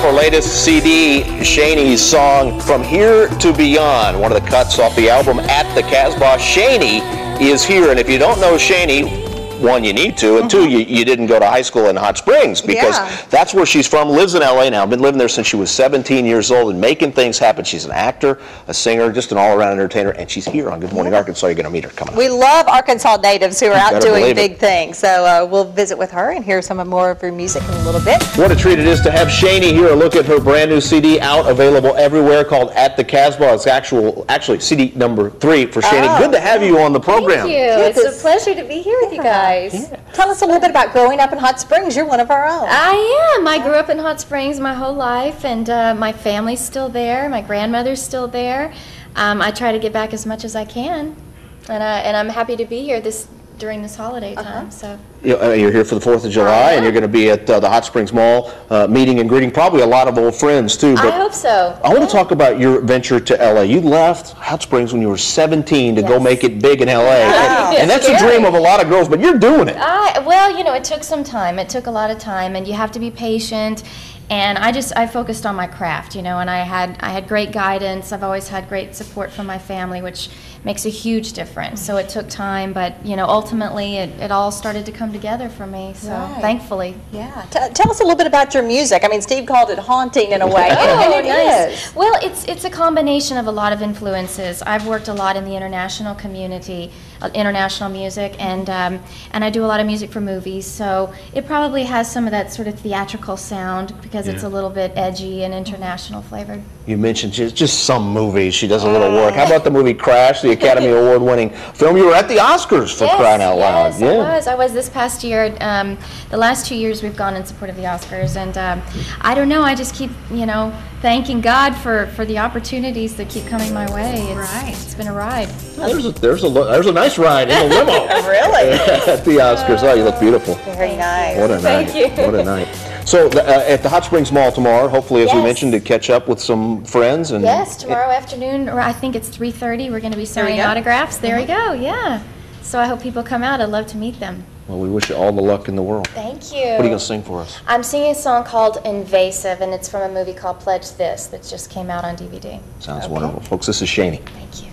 latest CD, Shani's song From Here to Beyond, one of the cuts off the album At the Casbah. Shani is here, and if you don't know Shani, one, you need to, and two, you, you didn't go to high school in Hot Springs because Yeah. that's where she's from, lives in LA now, been living there since she was 17 years old and making things happen. She's an actor, a singer, just an all-around entertainer, and she's here on Good Morning Arkansas. You're going to meet her. Come on. We love Arkansas natives who are out doing believe it. big things. So uh, we'll visit with her and hear some more of her music in a little bit. What a treat it is to have Shani here. A look at her brand new CD out, available everywhere, called At the Casbah. It's actual, actually CD number three for Shani. Oh. Good to have you on the program. Thank you. It's Yes. a pleasure to be here with you guys. Tell us a little bit about growing up in Hot Springs. You're one of our own. I am. I grew up in Hot Springs my whole life, and uh, my family's still there. My grandmother's still there. Um, I try to get back as much as I can, and, I, and I'm happy to be here this during this holiday time. So You- uh, You're here for the 4th of July, and you're going to be at uh, the Hot Springs Mall, uh, meeting and greeting probably a lot of old friends, too. I But hope so. I want to talk about your venture to LA. You left Hot Springs when you were 17 to go make it big in LA. And, and that's a dream of a lot of girls, but you're doing it. I, well, you know, it took some time. It took a lot of time, and you have to be patient. And I just I focused on my craft, you know, and I had I had great guidance. I've always had great support from my family, which makes a huge difference. So it took time, but you know, ultimately it, it all started to come together for me. So Right. thankfully. Yeah. T- tell us a little bit about your music. I mean, Steve called it haunting in a way. Oh, it nice. is. Well, it's it's a combination of a lot of influences. I've worked a lot in the international community, uh, international music, and um, and I do a lot of music for movies. So it probably has some of that sort of theatrical sound because it's a little bit edgy and international flavored. You mentioned just, just some movies. She does a little work. How about the movie Crash, the Academy Award winning film? You were at the Oscars for yes, crying out loud. Yes, I was. I was this past year. Um, the last two years we've gone in support of the Oscars, and um, I don't know. I just keep, you know, thanking God for, for the opportunities that keep coming my way. It's, Right. It's been a ride. There's a, there's a there's a nice ride in a limo Really? at the Oscars. Oh, you look beautiful. Very nice. What a night. Thank you. What a night. So uh, at the Hot Springs Mall tomorrow, hopefully, as we mentioned, to catch up with some friends and Yes, tomorrow afternoon, or I think it's 3:30. We're going to be signing go. autographs. There we go. Yeah. So I hope people come out. I'd love to meet them. Well, we wish you all the luck in the world. Thank you. What are you going to sing for us? I'm singing a song called Invasive, and it's from a movie called Pledge This that just came out on DVD. Sounds wonderful, folks. This is Shani. Thank you.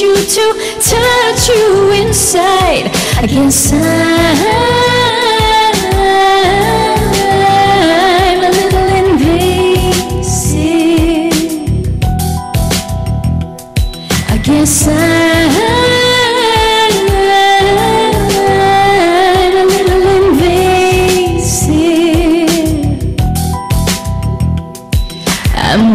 You, to touch you inside. I guess I'm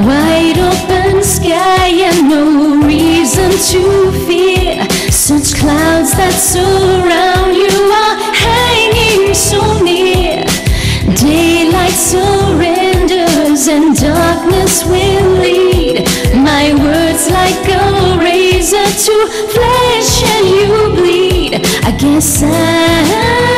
wide open sky and no reason to fear. Such clouds that surround you are hanging so near. Daylight surrenders and darkness will lead. My words like a razor to flesh and you bleed. I guess I